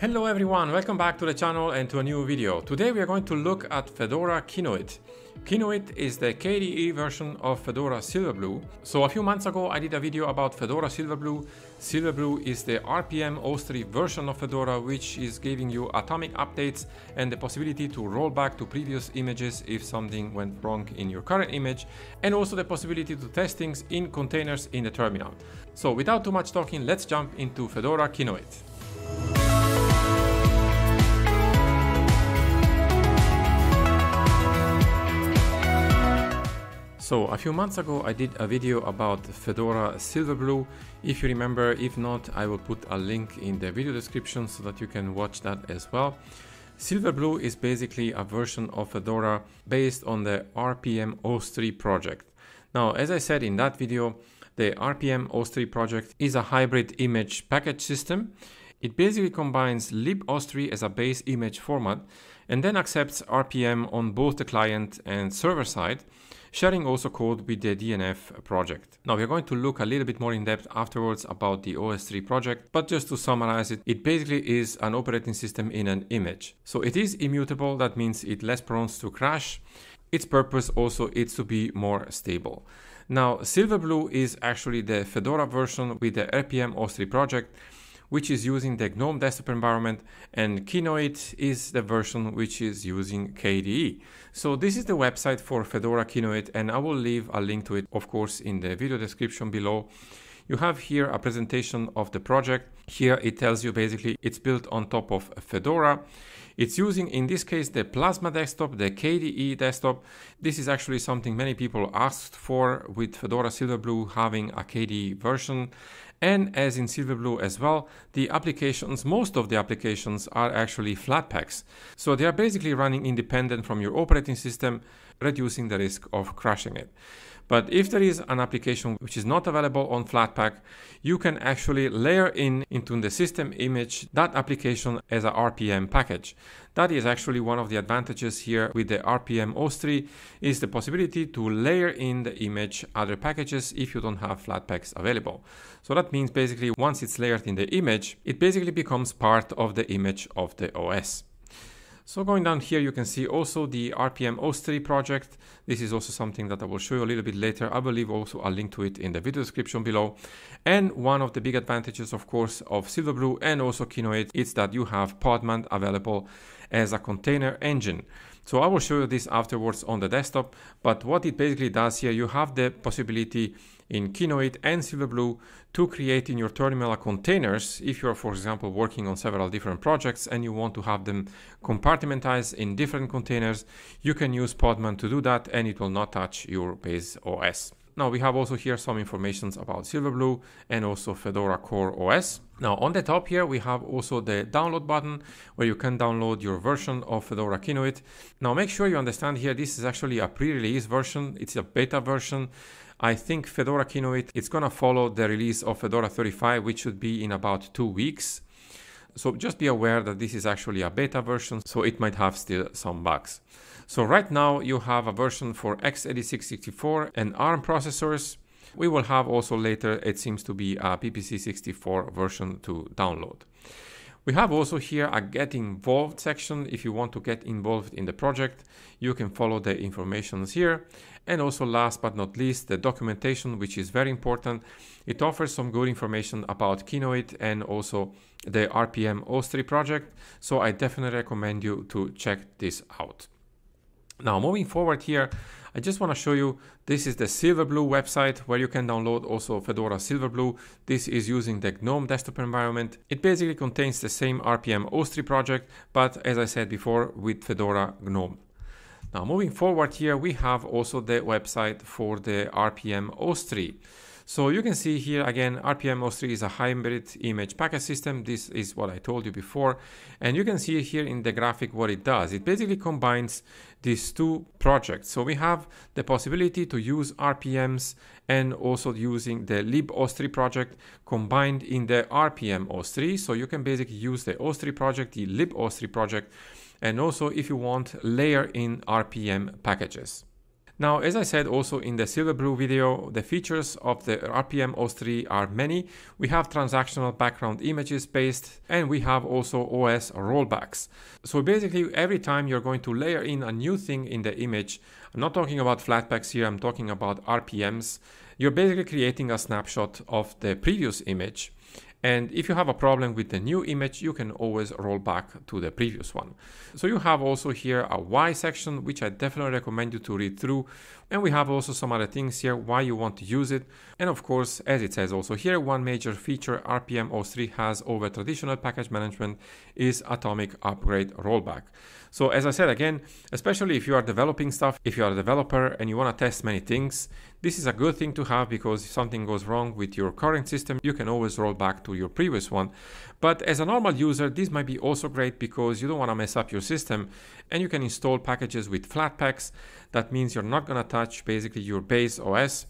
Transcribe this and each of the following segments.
Hello everyone, welcome back to the channel and to a new video. Today we are going to look at Fedora Kinoite. Kinoite is the KDE version of Fedora Silverblue. So a few months ago I did a video about Fedora Silverblue. Silverblue is the rpm-ostree version of Fedora which is giving you atomic updates and the possibility to roll back to previous images if something went wrong in your current image and also the possibility to test things in containers in the terminal. So without too much talking, let's jump into Fedora Kinoite. So a few months ago I did a video about Fedora Silverblue. If you remember, if not, I will put a link in the video description so that you can watch that as well. Silverblue is basically a version of Fedora based on the rpm-ostree project. Now, as I said in that video, the rpm-ostree project is a hybrid image package system. It basically combines libostree as a base image format and then accepts RPM on both the client and server side sharing also code with the DNF project. Now we're going to look a little bit more in depth afterwards about the OSTree project, but just to summarize it, it basically is an operating system in an image. So it is immutable, that means it's less prone to crash. Its purpose also is to be more stable. Now Silverblue is actually the Fedora version with the rpm-ostree project which is using the GNOME desktop environment, and Kinoite is the version which is using KDE. So this is the website for Fedora Kinoite, and I will leave a link to it, of course, in the video description below. You have here a presentation of the project. Here it tells you basically it's built on top of Fedora. It's using, in this case, the Plasma desktop, the KDE desktop. This is actually something many people asked for with Fedora Silverblue having a KDE version. And as in Silverblue as well, the applications, most of the applications are actually Flatpaks. So they are basically running independent from your operating system, reducing the risk of crashing it. But if there is an application which is not available on Flatpak, you can actually layer in into the system image that application as a RPM package. That is actually one of the advantages here with the rpm-ostree is the possibility to layer in the image other packages if you don't have Flatpaks available. So that means basically once it's layered in the image, it basically becomes part of the image of the OS. So going down here, you can see also the rpm-ostree project. This is also something that I will show you a little bit later. I leave also a link to it in the video description below. And one of the big advantages, of course, of Silverblue and also Kinoite is that you have Podman available as a container engine. So I will show you this afterwards on the desktop. But what it basically does here, you have the possibility in Kinoite and Silverblue to create in your terminal containers if you're, for example, working on several different projects and you want to have them compartmentalized in different containers, you can use Podman to do that and it will not touch your base OS. Now we have also here some information about Silverblue and also Fedora Core OS. Now on the top here we have also the download button where you can download your version of Fedora Kinoite. Now make sure you understand here this is actually a pre-release version, it's a beta version. I think Fedora Kinoite it's gonna follow the release of Fedora 35 which should be in about two weeks. So just be aware that this is actually a beta version so it might have still some bugs. So right now you have a version for x86-64 and ARM processors. We will have also later, it seems to be a PPC64 version to download. We have also here a get involved section. If you want to get involved in the project, you can follow the informations here. And also last but not least, the documentation, which is very important. It offers some good information about Kinoite and also the rpm-ostree project. So I definitely recommend you to check this out. Now moving forward here, I just want to show you, this is the Silverblue website where you can download also Fedora Silverblue. This is using the GNOME desktop environment. It basically contains the same rpm-ostree project, but as I said before, with Fedora GNOME. Now moving forward here, we have also the website for the rpm-ostree. So you can see here again, rpm-ostree is a hybrid image package system. This is what I told you before. And you can see here in the graphic what it does. It basically combines these two projects. So we have the possibility to use RPMs and also using the libostree project combined in the rpm-ostree. So you can basically use the OSTree project, the libostree project, and also if you want layer in RPM packages. Now, as I said also in the Silverblue video, the features of the rpm-ostree are many. We have transactional background images based and we have also OS rollbacks. So basically every time you're going to layer in a new thing in the image, I'm not talking about flatpaks here, I'm talking about RPMs, you're basically creating a snapshot of the previous image and if you have a problem with the new image, you can always roll back to the previous one. So you have also here a Y section, which I definitely recommend you to read through. And we have also some other things here, why you want to use it. And of course, as it says also here, one major feature rpm-ostree has over traditional package management is atomic upgrade rollback. So as I said again, especially if you are developing stuff, if you are a developer and you want to test many things, this is a good thing to have because if something goes wrong with your current system, you can always roll back to your previous one. But as a normal user, this might be also great because you don't want to mess up your system and you can install packages with Flatpaks. That means you're not going to touch basically your base OS.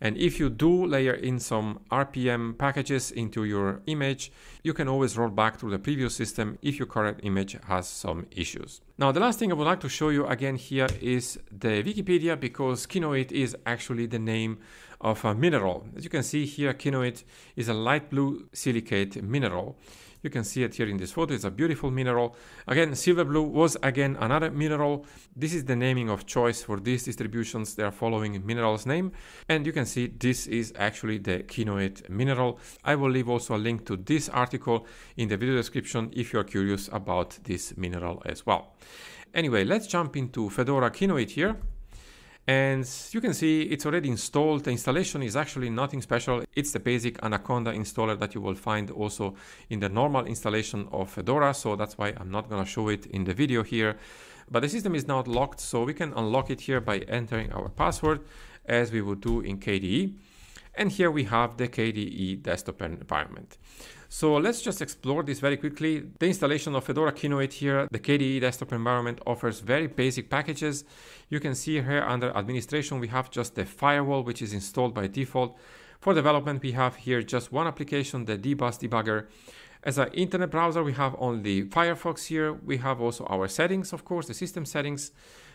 And if you do layer in some RPM packages into your image, you can always roll back to the previous system if your current image has some issues. Now, the last thing I would like to show you again here is the Wikipedia because kinoite is actually the name of a mineral. As you can see here, kinoite is a light blue silicate mineral. You can see it here in this photo. It's a beautiful mineral. Again, silver blue was again another mineral. This is the naming of choice for these distributions. They are following mineral's name. And you can see this is actually the kinoite mineral. I will leave also a link to this article in the video description if you're curious about this mineral as well. Anyway, let's jump into Fedora Kinoite here. And you can see it's already installed. The installation is actually nothing special. It's the basic Anaconda installer that you will find also in the normal installation of Fedora. So that's why I'm not going to show it in the video here. But the system is now locked, so we can unlock it here by entering our password as we would do in KDE. And here we have the KDE desktop environment. So let's just explore this very quickly. The installation of Fedora Kinoite here, the KDE desktop environment offers very basic packages. You can see here under administration, we have just the firewall, which is installed by default. For development, we have here just one application, the dbus debugger. As an internet browser, we have only Firefox here. We have also our settings, of course, the system settings.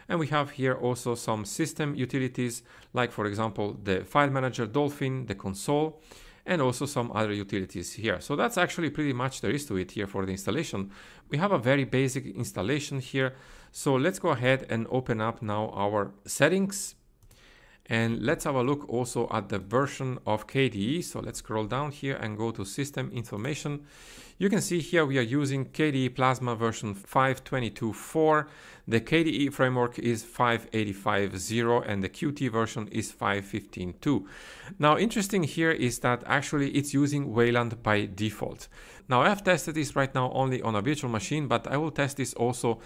And we have here also some system utilities, like for example, the file manager Dolphin, the console and also some other utilities here. So that's actually pretty much there is to it here for the installation. We have a very basic installation here. So let's go ahead and open up now our settings and let's have a look also at the version of KDE. So let's scroll down here and go to system information. You can see here we are using KDE Plasma version 5.22.4. The KDE framework is 5.85.0 and the Qt version is 5.15.2. Now interesting here is that actually it's using Wayland by default. Now I've tested this right now only on a virtual machine, but I will test this also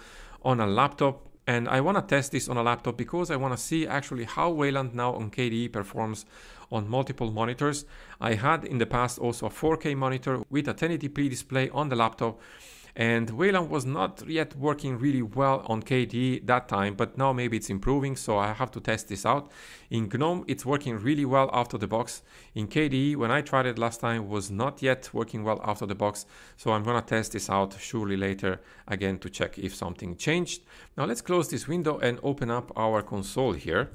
on a laptop and I want to test this on a laptop because I want to see actually how Wayland now on KDE performs on multiple monitors. I had in the past also a 4K monitor with a 1080p display on the laptop and Wayland was not yet working really well on KDE that time, but now maybe it's improving, so I have to test this out. In GNOME, it's working really well out of the box. In KDE, when I tried it last time, was not yet working well out of the box, so I'm gonna test this out surely later again to check if something changed. Now let's close this window and open up our console here.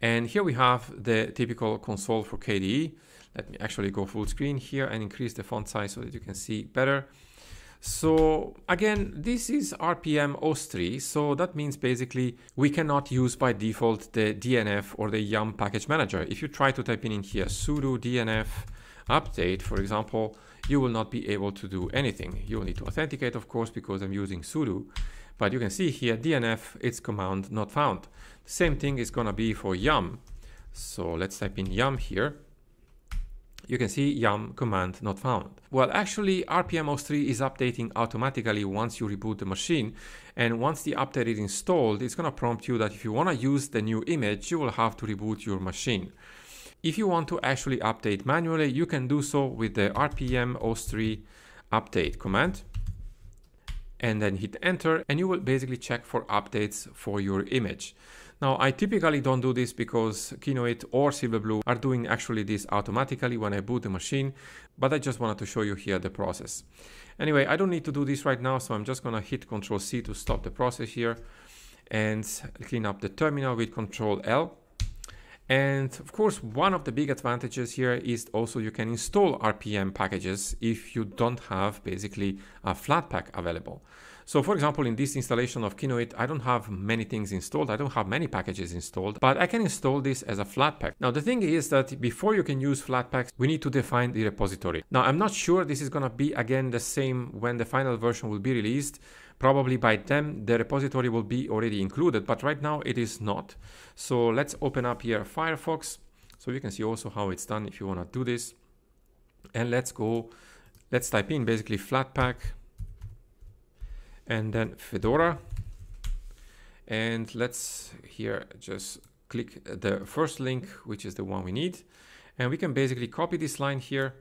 And here we have the typical console for KDE. Let me actually go full screen here and increase the font size so that you can see better. So again, this is rpm-ostree, so that means basically we cannot use by default the DNF or the yum package manager. If you try to type in, in here sudo DNF update, for example, you will not be able to do anything. You will need to authenticate, of course, because I'm using sudo. But you can see here, DNF, it's command not found. Same thing is gonna be for yum. So let's type in yum here you can see yum command not found. Well, actually rpm-ostree is updating automatically once you reboot the machine. And once the update is installed, it's going to prompt you that if you want to use the new image, you will have to reboot your machine. If you want to actually update manually, you can do so with the rpm-ostree update command and then hit enter and you will basically check for updates for your image. Now, I typically don't do this because Kinoite or Silverblue are doing actually this automatically when I boot the machine, but I just wanted to show you here the process. Anyway, I don't need to do this right now, so I'm just gonna hit Control C to stop the process here. and clean up the terminal with Control L. And of course, one of the big advantages here is also you can install RPM packages if you don't have basically a Flatpak available. So for example, in this installation of Kinoite, I don't have many things installed. I don't have many packages installed, but I can install this as a Flatpak. Now, the thing is that before you can use Flatpaks, we need to define the repository. Now, I'm not sure this is going to be again the same when the final version will be released. Probably by then the repository will be already included, but right now it is not. So let's open up here Firefox. So you can see also how it's done if you want to do this. And let's go, let's type in basically Flatpak and then Fedora. And let's here just click the first link, which is the one we need. And we can basically copy this line here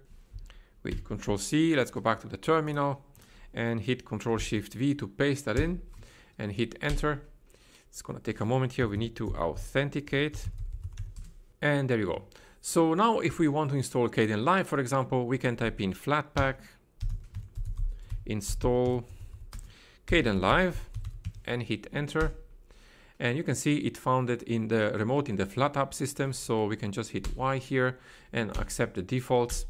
with Control C. Let's go back to the terminal and hit Control Shift V to paste that in and hit enter. It's going to take a moment here. We need to authenticate. And there you go. So now if we want to install Kdenlive, for example, we can type in Flatpak install Kdenlive and hit enter. And you can see it found it in the remote in the FlatHub system. So we can just hit Y here and accept the defaults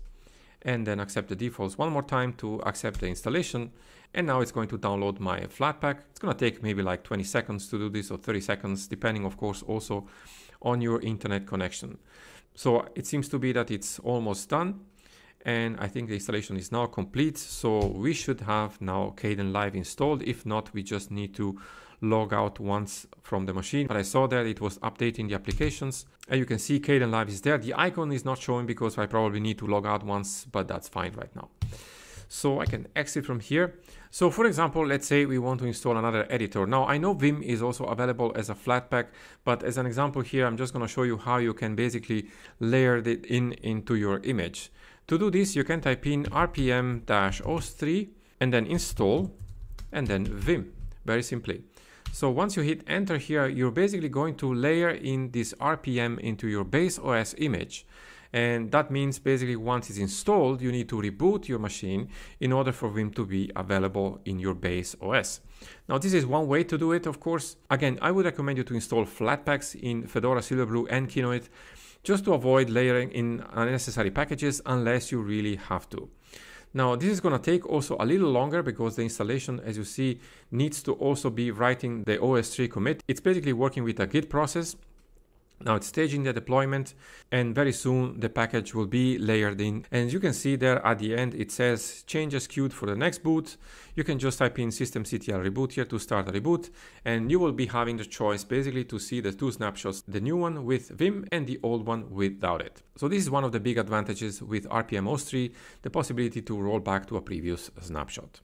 and then accept the defaults one more time to accept the installation. And now it's going to download my Flatpak. It's going to take maybe like 20 seconds to do this or 30 seconds, depending of course also on your internet connection. So it seems to be that it's almost done and I think the installation is now complete. So we should have now Kdenlive installed. If not, we just need to log out once from the machine. But I saw that it was updating the applications. And you can see Kdenlive is there. The icon is not showing because I probably need to log out once, but that's fine right now. So I can exit from here. So for example, let's say we want to install another editor. Now I know Vim is also available as a Flatpak, but as an example here, I'm just going to show you how you can basically layer it in into your image. To do this, you can type in rpm-ostree and then install and then vim, very simply. So once you hit enter here, you're basically going to layer in this RPM into your base OS image. And that means basically once it's installed, you need to reboot your machine in order for Vim to be available in your base OS. Now, this is one way to do it, of course. Again, I would recommend you to install Flatpaks in Fedora Silverblue and Kinoite just to avoid layering in unnecessary packages unless you really have to. Now this is going to take also a little longer because the installation as you see needs to also be writing the OSTree commit. It's basically working with a git process now it's staging the deployment and very soon the package will be layered in. And you can see there at the end, it says changes queued for the next boot. You can just type in systemctl reboot here to start a reboot and you will be having the choice basically to see the two snapshots, the new one with Vim and the old one without it. So this is one of the big advantages with rpm-ostree, the possibility to roll back to a previous snapshot.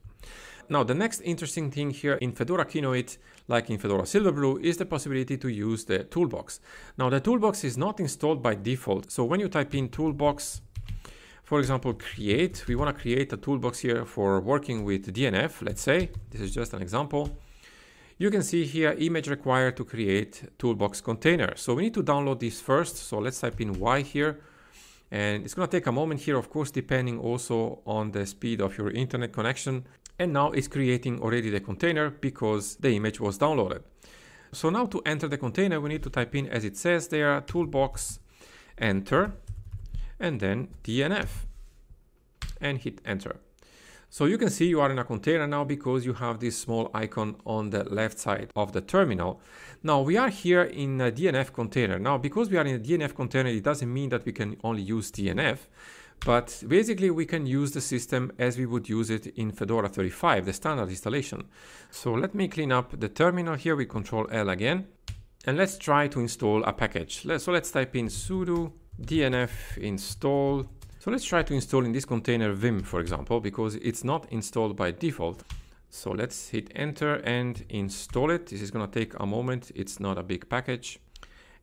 Now, the next interesting thing here in Fedora Kinoite, like in Fedora Silverblue, is the possibility to use the toolbox. Now, the toolbox is not installed by default. So when you type in toolbox, for example, create, we want to create a toolbox here for working with DNF, let's say. This is just an example. You can see here image required to create toolbox container. So we need to download this first. So let's type in Y here. And it's going to take a moment here, of course, depending also on the speed of your internet connection and now it's creating already the container because the image was downloaded. So now to enter the container, we need to type in as it says there, toolbox, enter, and then DNF, and hit enter. So you can see you are in a container now because you have this small icon on the left side of the terminal. Now we are here in a DNF container. Now because we are in a DNF container, it doesn't mean that we can only use DNF. But basically we can use the system as we would use it in Fedora 35, the standard installation. So let me clean up the terminal here with Control L again. And let's try to install a package. So let's type in sudo dnf install. So let's try to install in this container vim, for example, because it's not installed by default. So let's hit enter and install it. This is going to take a moment. It's not a big package.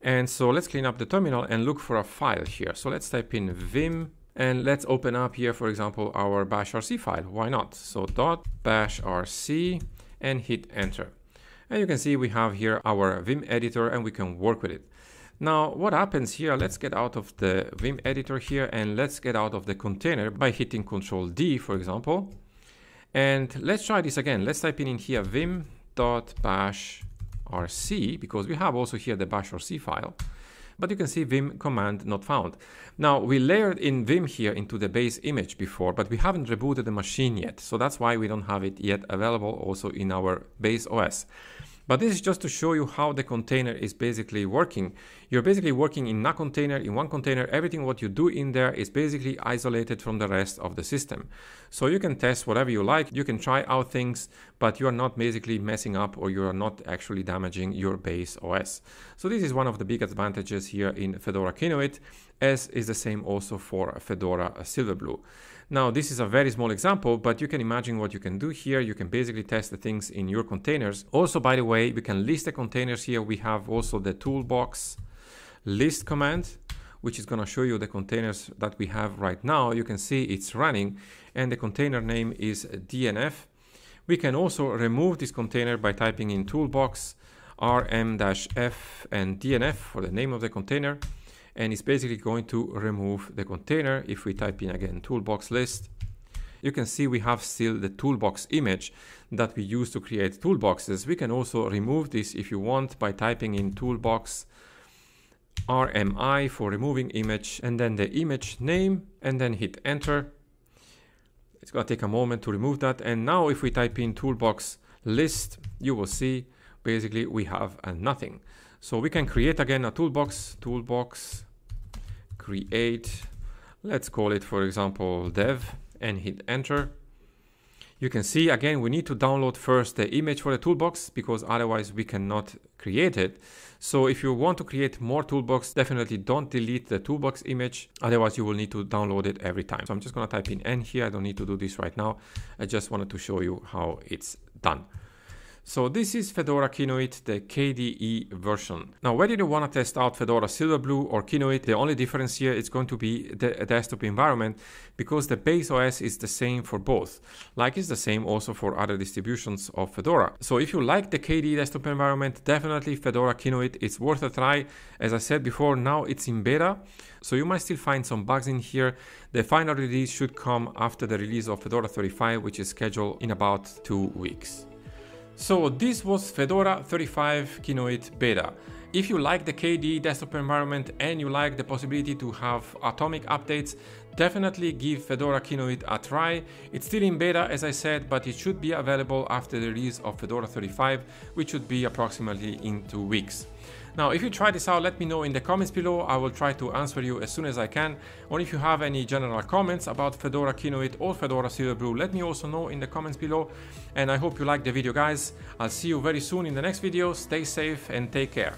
And so let's clean up the terminal and look for a file here. So let's type in vim and let's open up here, for example, our bashrc file. Why not? So dot bashrc and hit enter. And you can see we have here our Vim editor and we can work with it. Now, what happens here, let's get out of the Vim editor here and let's get out of the container by hitting Control D, for example. And let's try this again. Let's type in, in here vim.bash rc because we have also here the bash rc file but you can see vim command not found. Now we layered in vim here into the base image before, but we haven't rebooted the machine yet. So that's why we don't have it yet available also in our base OS. But this is just to show you how the container is basically working. You're basically working in a container, in one container, everything what you do in there is basically isolated from the rest of the system. So you can test whatever you like, you can try out things, but you are not basically messing up or you are not actually damaging your base OS. So this is one of the big advantages here in Fedora Kinoite, as is the same also for Fedora Silverblue. Now, this is a very small example, but you can imagine what you can do here. You can basically test the things in your containers. Also, by the way, we can list the containers here. We have also the toolbox list command, which is going to show you the containers that we have right now. You can see it's running and the container name is DNF. We can also remove this container by typing in toolbox rm-f and DNF for the name of the container and it's basically going to remove the container. If we type in again toolbox list, you can see we have still the toolbox image that we use to create toolboxes. We can also remove this if you want by typing in toolbox RMI for removing image and then the image name and then hit enter. It's gonna take a moment to remove that. And now if we type in toolbox list, you will see basically we have a nothing. So we can create again a toolbox, toolbox create, let's call it, for example, dev and hit enter. You can see again, we need to download first the image for the toolbox because otherwise we cannot create it. So if you want to create more toolbox, definitely don't delete the toolbox image. Otherwise you will need to download it every time. So I'm just gonna type in n here. I don't need to do this right now. I just wanted to show you how it's done. So this is Fedora Kinoite, the KDE version. Now, whether you want to test out Fedora Silverblue or Kinoite, the only difference here is going to be the desktop environment because the base OS is the same for both, like it's the same also for other distributions of Fedora. So if you like the KDE desktop environment, definitely Fedora Kinoite is worth a try. As I said before, now it's in beta, so you might still find some bugs in here. The final release should come after the release of Fedora 35, which is scheduled in about two weeks. So this was Fedora 35 Kinoite Beta. If you like the KDE desktop environment and you like the possibility to have atomic updates, definitely give Fedora Kinoite a try. It's still in beta as I said, but it should be available after the release of Fedora 35, which should be approximately in two weeks. Now, if you try this out, let me know in the comments below. I will try to answer you as soon as I can. Or if you have any general comments about Fedora Kinoite or Fedora Silverblue, let me also know in the comments below. And I hope you liked the video, guys. I'll see you very soon in the next video. Stay safe and take care.